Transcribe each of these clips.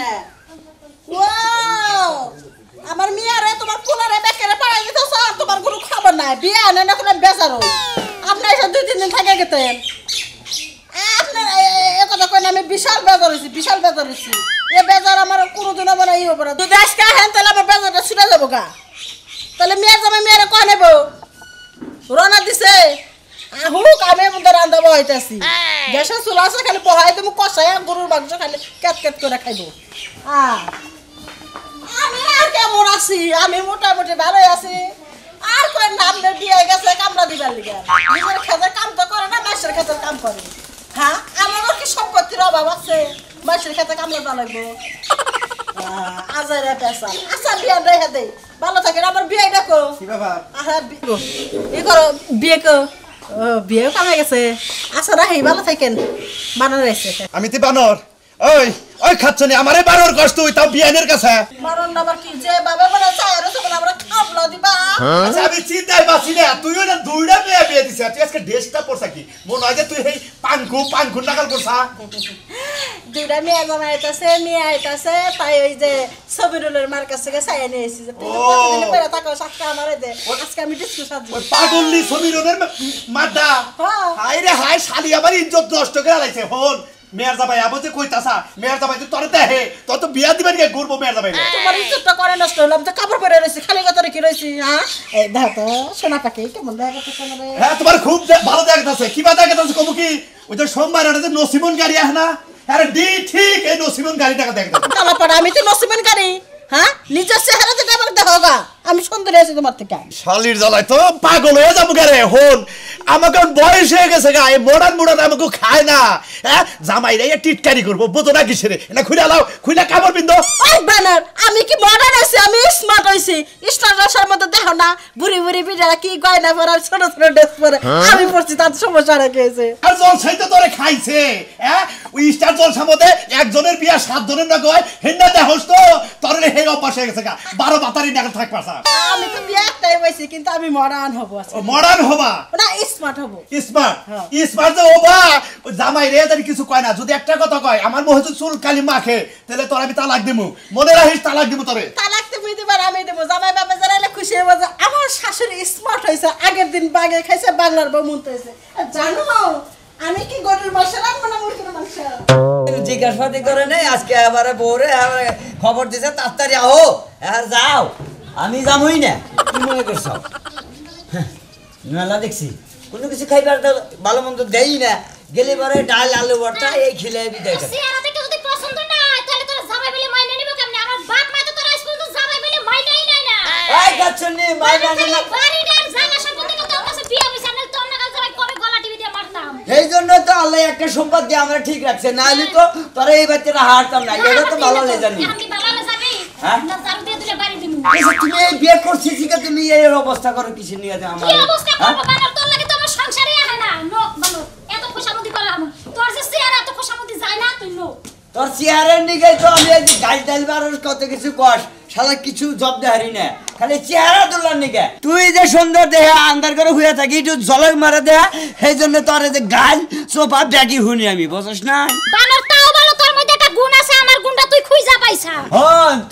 না। ওয়াও! আমার মিয়ারে তোমার পোলারে বেকেরে পাড়াই দিতেছ আর তোমার কোনো খবর নাই। বিয়ে আনে না কোনো বেজারো আপনি এসে দুই, তিন দিন থাকে গেতেন। আপনার এ- কথা কই আমি বিশাল বেজার হয়েছি বিশাল বেজার হয়েছি এ বেজার আমার কোনোদিন আমার এই হবে না। যদি আজকে হেন তাহলে আমার বেজারটা ছুটে যাব গা। তাহলে মেয়ের জামাই মেয়েরে কয় নেব? রওনা দিছে। আহুক আমি মধ্যে রান্ধা বহাইতেছি গ্যাসে চুলা আছে খালি বহাই দেবো কষাই গরুর মাংস খালি কেট কেট করে খাইব। আমি আর কেমন আছি? আমি মোটামুটি ভালোই আছি। আর কই নামলে বিয়ে গেছে কামলা দিবার লিগে। নিজের খেতে কাম তো করে না মাসের খেতে কাম করে। হ্যাঁ? আমারও কি সম্পত্তির অভাব আছে? মাসের খেতে কামলা দেওয়া লাগবো। আজাইরা পেশাল আচ্ছা বিয়ে রেখে দেই। ভালো থাকেন আমার বিয়ে দেখো। কি ব্যাপার? আহা বি- ই করো বিয়ে কো ও বিয়ে কামে গেছে ভালো থাকেন বানানো রয়েছে আমি তো বানর ওই ওই খাচ্ছনি আমারে বানর কষ্ট তুই তাও বিয়ানের কাছে। মারণ আবার কি যে বাবা বলে চায় আর তখন আমরা খাবলা দিবা। আচ্ছা আমি চিন্তায় বাসি না তুইও না দুইটা মেয়ে বিয়ে দিছিস তুই আজকে ড্রেসটা পরছা কি? মনে হয় যে তুই এই পানকু পানকু নাকাল করছা দুইটা মেয়ে জামা আইতাছে মেয়ে আইতাছে তাই ওই যে সবিরুলের মার কাছ থেকে চাই নিয়ে এসেছি। সাতটা আমারে দে আজকে আমি ডিসকো সাজি পাগল্লি হ্যাঁ। হাই রে হাই শালি আমার ইজ্জত নষ্ট করে আলাইছে হন। মেয়ের জামাই আবো যে কইতাছা মেয়ের জামাই যে তোর দেহে তোর তো বিয়া দিবেন কে ঘুরবো মেয়ের জামাই রে। তোমার ইজ্জতটা করে নষ্ট হলাম তো কাপড় পরে রয়েছি খালি কথা রেখে রয়েছি হ্যাঁ? এই দেখো তো সোনা পাখি কেমন দেখা করতেছে হ্যাঁ তোমার খুব ভালো কি বা কবু কি? ওই যে সোমবার নসিমন গাড়ি আহ না? আরে ডি ঠিক এই নসিমন গাড়িটাকে কালা কালাপাড়া আমি তো নসিবন গাড়ি হ্যাঁ নিজের চেহারা থেকে আমাকে দেখো গা আমি সুন্দরী আছি তোমার থেকে। শালির জ্বালায় তো পাগল হয়ে যাব রে হন। আমাকে বয়স হয়ে গেছে গা এই মডার্ন মডার্ন আমাকে খায় না। হ্যাঁ জামাই রে টিটকারি করব বোঝো না কিসের না খুলে আলাও খুলে কাপড় ওই ব্যানার আমি কি মডার্ন আছি আমি স্মার্ট হইছি স্টার রাসার মধ্যে দেখো না। বুড়ি বুড়ি বিড়ারা কি গয়না পরে ছোট ছোট ড্রেস পরে। আমি পড়ছি তার সমস্যা রেখেছে আর জলসাই তো তোরে খাইছে। হ্যাঁ ওই স্টার জলসার মধ্যে একজনের বিয়া সাত জনের না গয় হেন্না দেহস তো। তোর হে হয়ে গেছে গা। বারো বাতারি না থাক পাশা আমি তো বিয়ে একটাই হইছি কিন্তু আমি মডার্ন হব আজকে। মডার্ন হবা? না স্মার্ট হব। স্মার্ট হ্যাঁ। স্মার্ট যে ওবা জামাই রে তার কিছু কয় না। যদি একটা কথা কয় আমার মনে হচ্ছে চুল কালি মাখে তাহলে তোর আমি তালাক দিমু। মনে রাখিস তালাক দিমু তোরে। তালাক তুমি দিবার আমি দেবো জামাই বাবা যারা এলে খুশি হব যে আমার শাশুড়ি স্মার্ট হয়েছে আগের দিন বাগে খাইছে বাংলার বউ মনতে হয়েছে আর জানো আমি কি গরুর মাংস রাখব না মুরগির মাংস? জিজ্ঞাসাবাদি করে নেই আজকে এবারে বউরে খবর দিছে তাড়াতাড়ি আহো আর যাও। আমি যামই না কি মনে করছ। হ্যাঁ, মেলা দেখছি। কোনো কিছু খাইবার তো ভালো মন্দ দেই না। গেলে পরে ডাল আলু ভর্তা এই খেলে বিদায় করে। এই জন্য তো আল্লাহ একটা সম্পদ দিয়ে আমরা ঠিক রাখছে। না হলে তো তোরা এই বাচ্চাটা হারতাম না। এটা তো ভালো লে জানি হ্যাঁ? আচ্ছা, তুমি এই বিয়ে করছিস কি তুমি এই অবস্থা করো কিছু নিয়ে যে আমার। কি অবস্থা হ্যাঁ? বানর? তোর লাগে তো আমার সংসারই আহে না। নোক বানর এত খোসামতি করে আমার তোর যে চেহারা এত খোসামতি যায় না তুই নোক তোর চেয়ারের নিগে তো আমি এই যে গাল ডাল বারোর কত কিছু শালা কিছু জব দেহারি না। খালি চেহারা তোলার নিগে তুই যে সুন্দর দেহে আন্দার করে হইয়া থাকি একটু জলক মারা দেয়া সেই জন্য তোর যে গাল সোফা ব্যাগি হুনি আমি বুঝছ না? বানর তুই খুঁজা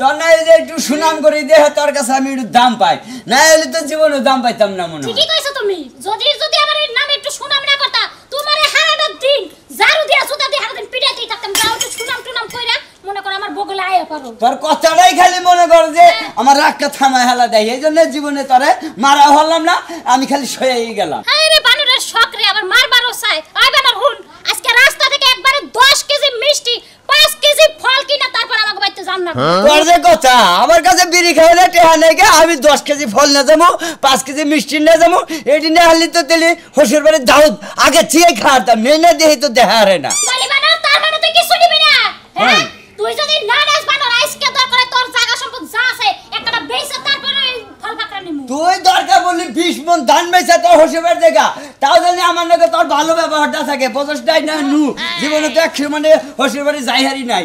তোর না এই যে একটু সুনাম করে দেহ তোর কাছে আমি একটু দাম পাই। না হলে তো জীবনে দাম পাইতাম না মনে হয়। ঠিকই কইছো তুমি। যদি যদি আমার এর নামে একটু সুনাম না করতা তোমার হারাটা দিন ঝাড়ু দিয়া সুতা দিয়ে হারাদিন পিটাইতেই থাকতাম যাও একটু সুনাম টুনাম কইরা মনে করো আমার বগলে আয়া পারো। তোর কথাটাই খালি মনে কর যে আমার রাগটা থামায় হেলা দেয়। এই জন্য জীবনে তোরে মারা হলাম না আমি খালি সয়েই গেলাম হায় রে বানরের শখ রে আবার মারবারও চাই আয় বানর হুন আজকে রাস্তা থেকে একবারে 10 কেজি মিষ্টি 5 কেজি ফল কিনা তারপর আমাকে বাইতে জান না তোর যে কথা আমার কাছে বিড়ি খাইলে টেহা নেই গে, আমি দশ কেজি ফল না যাব পাঁচ কেজি মিষ্টি না যাব এটি না হারলি তো তেলে হসুর বাড়ি দাউদ। আগে চেয়ে খাওয়াতাম মেয়ে না দেহে তো দেখা হারে না। বলি বানর তার মানে তুই হ্যাঁ? হ্যাঁ। তুই যদি না নাস বানর আজকে দরকার তোর জায়গা সম্পদ যা আছে একটা বেচে তারপরে ফল পাকড়া নিমু। তুই দরকার বললি বিশ মন ধান বেচা তোর হসুর দেখা তাও জানি আমার নাকি তোর ভালো ব্যবহারটা থাকে পঞ্চাশটাই না নু। জীবনে তো মানে হসুর বাড়ি যাই হারি নাই।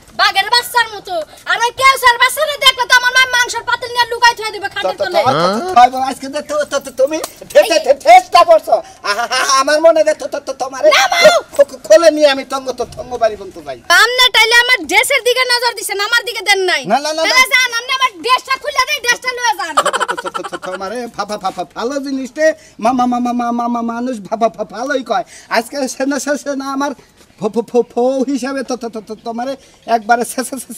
বাঘের বাচ্চার মতো। আর ওই কেউসার বাচ্চারে দেখলে তো আমার মা মাংসের পাতিল নিয়ে লুকাই থুয়ে দিবে খাটের তলে আজকে তো- তুমি ঠেসটা আহা, আমার মনে যে তো- তো- তোমারে খো- খো- খোলে নিয়ে আমি তঙ্গ তো তঙ্গ বাড়ি বলতে যাই আমনে টাইলে আমার ড্রেসের দিকে নজর দিছেন আমার দিকে দেন নাই না, না, না, না। যান আপনি আমার ড্রেসটা খুলে দেই ড্রেসটা লয়ে যান তোমারে ফাফা ফাফা ভালো জিনিসটে মামা মামা মামা মামা মানুষ ভাবা ভালোই কয় আজকে সে না সে সে না আমার ফ- হিসাবে তো তোমারে একবারে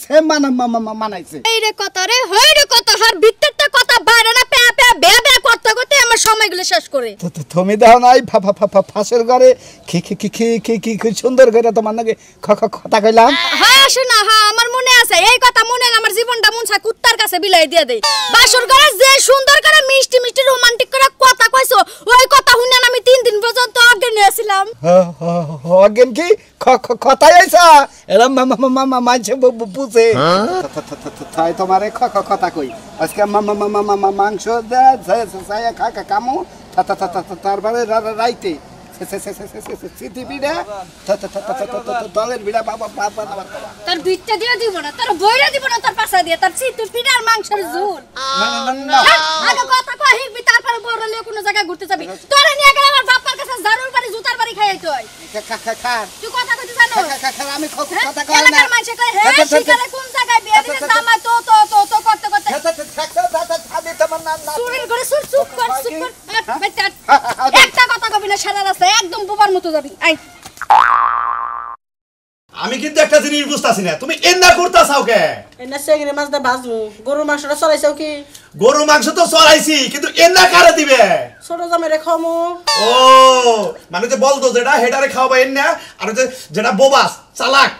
সে মানা মা- মা- মানাইছে এই রে রে হই রে কথা হার ভিতরটা কথা বাইরে না পে পে বে বে করতে করতে আমার সময়গুলো শেষ করে। তো তো তুমি দাও নাই ফাফা ফাফা ফাঁসের ঘরে। কি কি কি কি কি কি কি সুন্দর করে তোমার নাকি খ- খ- কথা কইলাম। হ্যাঁ আসে না হ্যাঁ আমার মনে আছে। এই কথা মনে আমার জীবনটা মন চায় কুত্তার কাছে বিলাই দিয়ে দেই। বাসর ঘরে যে সুন্দর করে মিষ্টি মিষ্টি রোমান্টিক করে কথা কইছো ওই কথা আসিলাম অগেন কি কথাই আইসা মামা মানছে বুঝে তাই তোমারে কথা কই আজকে মামা মামা মামা মাংস খামো তারপরে রাইতে হ্যাঁ, তার জায়গায় ঘুরতে যাবি। জুতার বাড়ি খাইয়ে তুই কথা কইতে জানো হ্যাঁ, হ্যাঁ, কোন জায়গায় বিয়ে তো তো তো তো করতে করতে? করে চুপ চুপ কর চুপ কর। মতো যাবি। আই আমি কিন্তু একটা জিনিস বুঝতাছি না। তুমি এন্না করতাছাও কে? এনে সেগরে মাছ দা ভাজু গরু মাংসটা চড়াইছাও কি? গরু মাংস তো চড়াইছি কিন্তু এন্না কারে দিবে? ছোট জামে রে খামু ও মানে যে বলতো যেটা হেডারে খাওয়াবা এন্না আর যে যেটা বোবাস চালাক।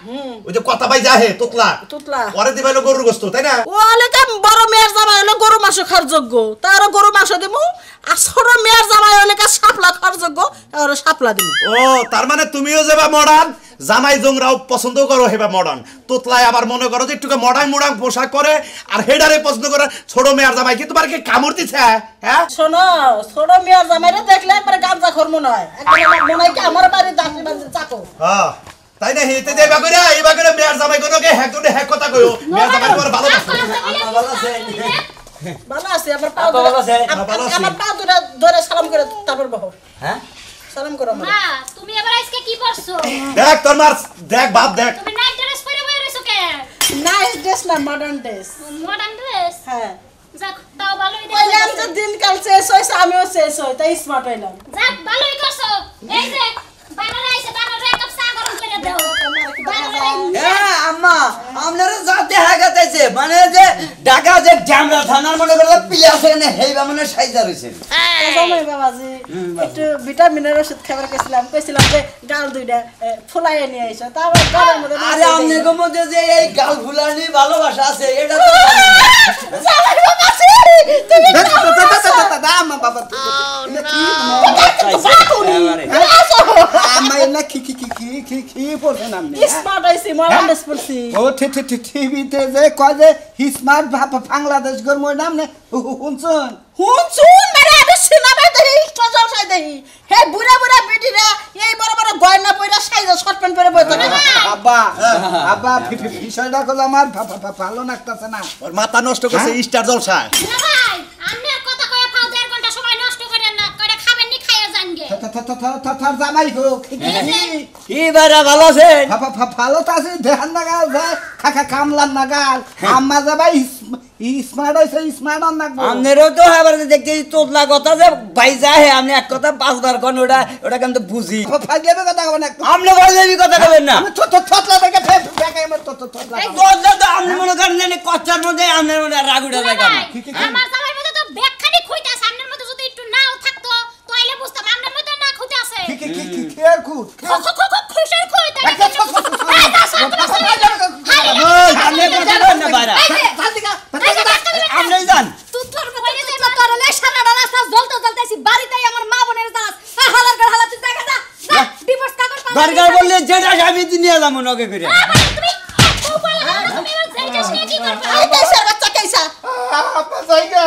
ওই যে কথা বাই যাহে তোতলা। তুতলা। পরে দিবাইলো গরুর গোস্ত তাই না? ও হলে বড় মেয়ের জামাই হলো গরু মাংস খাওয়ার যোগ্য। গরু মাংস আর ছোট মেয়ের জামাই হলে কা সাপলা খাওয়ার যোগ্য? আর সাপলা দিমু। ও তার মানে তুমিও যাবা মডার্ন জামাই জংরাও পছন্দ করো হেবা মডার্ন তোতলায় আবার মনে করো যে একটু মডার্ন মডার্ন পোশাক পরে আর হেডারে পছন্দ করে ছোট মেয়ার জামাই। কি তোমার কি কামড় দিছে হ্যাঁ? শোনো ছোট মেয়ের জামাইরে দেখলে একবারে গামজা খর মনে হয় আমার মনে হয় কি আমার বাড়ির দাসি চাকো হ্যাঁ। তাই না হেতে যে এবার করে এবার করে মেয়ার জামাই কোনো কে হ্যাক করে হ্যাক কথা কইও। মেয়ার জামাই তোমার ভালো আচ্ছা, বাসে ভালো আছে আমার পা ভালো আছে? আম- ভালো আছি। আমার পা ধরে ধরে সালাম করে তারপর বহ। হ্যাঁ? সালাম করো আমার। মা তুমি এবার আজকে কি করছ? দেখ তোর মার দেখ বাপ দেখ। তুমি নাইট ড্রেস পরে বই রইছো কে? নাইস ড্রেস না মডার্ন ড্রেস মডার্ন ড্রেস হ্যাঁ। যাক তাও ভালোই কইলাম যে দিনকাল শেষ হয়েছে আমিও শেষ হই তাই স্মার্ট হইলাম। যাক ভালোই করছ। এই যে বানর আইছে বানর আম্মা আপনারা যা দেখা গেছে মানে যে ঢাকা যে ড্যামরা থানার মনে করলে পিলা আছে হেইবা মানে সাইজা রয়েছে বাবাজি একটু ভিটামিনের ওষুধ খাবার কইছিলাম কইছিলাম যে গাল দুইটা ফুলাইয়ে নিয়ে আইসো। তারপর ঘরের মধ্যে আরে আমনে দিই। মধ্যে যে এই গাল ফুলানি ভালোবাসা আছে এটা তো জানি না। জামাই বাবাজি তুমি স্মার্ট হইছি মডার্ন ড্রেস পরছি টিভিতে যে কয় যে স্মার্ট বাংলাদেশ গর নাম নে মানে আমি সিনেমা দেখি ইস্টো জলসাই দেখি। হে বুড়া বুড়া বেটিরা এই বড় বড় গয়না পয়রা সাইজা শর্ট প্যান্ট পরে বইতো না? আব্বা আব্বা ফি- ফি- বিষয়টা করলে আমার ভা- ভা- ভা- ভালো লাগতেছে না। ওর মাথা নষ্ট করছে স্টার জলসায়। না ভাই আপনি তার হে আপনি এক কথা পাঁচবার কোন ওটা ওটা কিন্তু বুঝি ফাইলেবে কথা কথা কবেন না ছোট ছোটলা থেকে ফেকে আমার ছোট ছোটলা এই তো আপনি মনে করেন যে খেয়ার খুঁত খুশের খুঁত আপনি যান দরকার বললে যেটা আমি নিয়ে এলাম নগে করে আপা জায়গা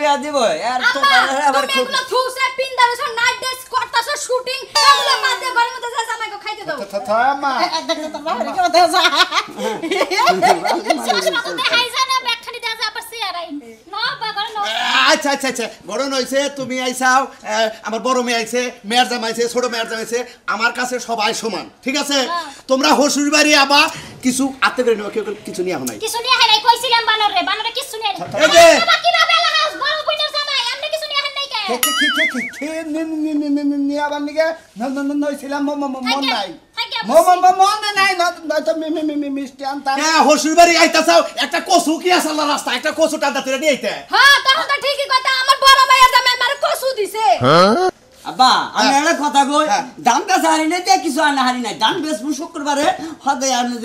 বিয়া দিব? আর তো আবার তুমি খুব পিন্দারছ নাইট ড্রেস করতাছ শুটিং এগুলো বাদ দিয়ে ঘরের মধ্যে যা জামাইকে খাইতে দাও। বাবা তো দেখাই যায় না, ব্যাগখানি দেয়া যায়, আবার চেয়ার আইন। ন, বা ঘরে আচ্ছা আচ্ছা আচ্ছা বড় নইছে তুমি আইসাও আমার বড় মেয়ে আইছে মেয়ের জামা আইছে ছোট মেয়ের জামা আইছে আমার কাছে সবাই সমান ঠিক আছে? তোমরা হসুর বাড়ি আবা কিছু আত্মে করে কেউ কিছু নিয়ে নাই। কিছু নিয়ে কইছিলাম বানরে, বানরে কিছু নিয়ে। এই যে। বাবা কীভাবে লাগাস? বড় বোনের জামাই, আপনি কিছু আবার নিকে নইছিলাম মন নাই। থাকে, মন নাই নয়তো মিষ্টি আনতাম। হ্যাঁ হসুর বাড়ি আইতাছাও একটা কচু কি আছে রাস্তা একটা কচু টান্দা তেরে নিয়ে আইতে। হ্যাঁ তখন তো ঠিকই কথা আমার বড় আমার কসু দিছে। আব্বা আমি একটা কথা কই। দামটা হারি নাই তে কিছু আনা হারি নাই। দাম বেশ শুক্রবারে হবে আর নদী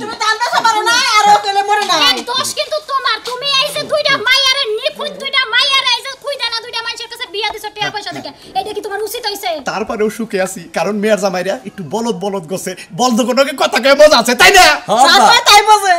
তুমি বেচা পারো না আর ও গেলে মরে না দোষ কিন্তু তোমার তুমি এই যে দুইটা মাইয়ারে নিখুঁত দুইটা মাইয়ারে এই যে তুই জানা দুইটা মানুষের কাছে বিয়া দিছো টাকা পয়সা থেকে এটা কি তোমার উচিত হইছে। তারপরেও সুখে আছি কারণ মেয়ের জামাইরা একটু বলদ বলদ গছে। বলদ কোনো কথা কয়ে মজা আছে তাই না? হ্যাঁ, তাই বোঝে